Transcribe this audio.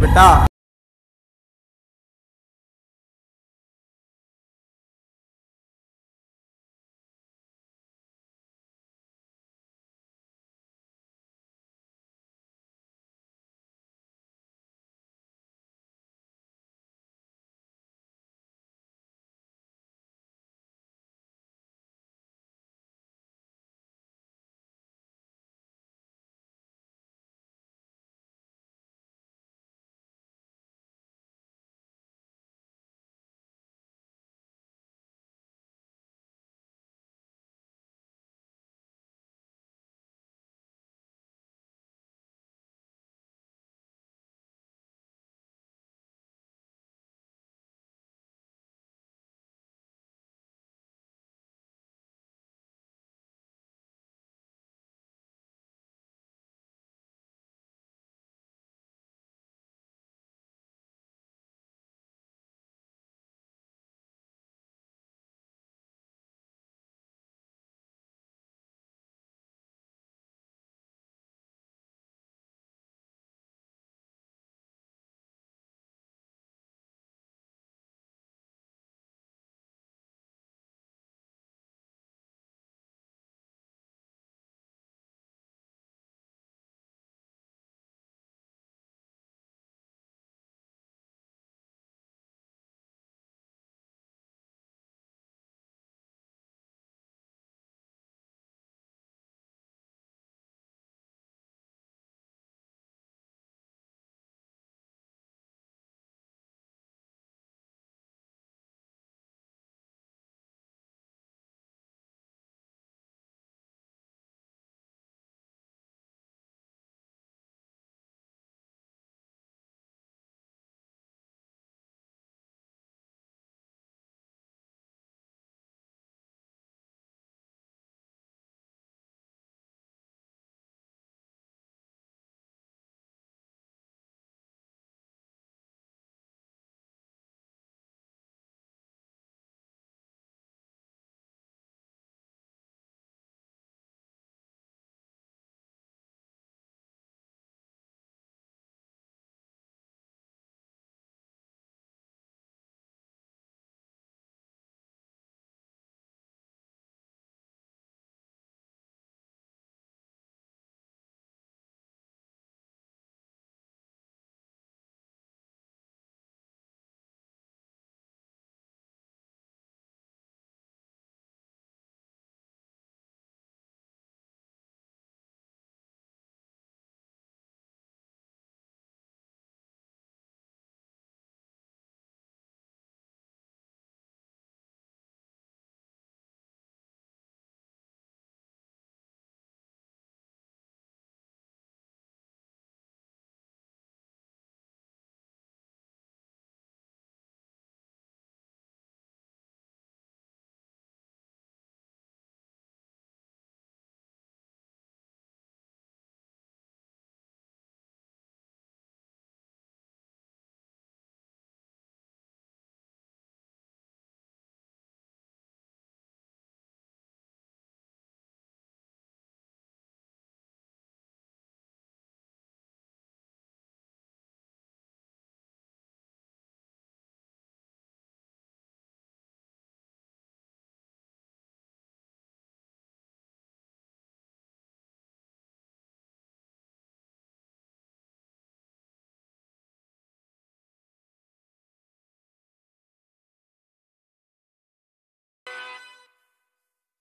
बेटा।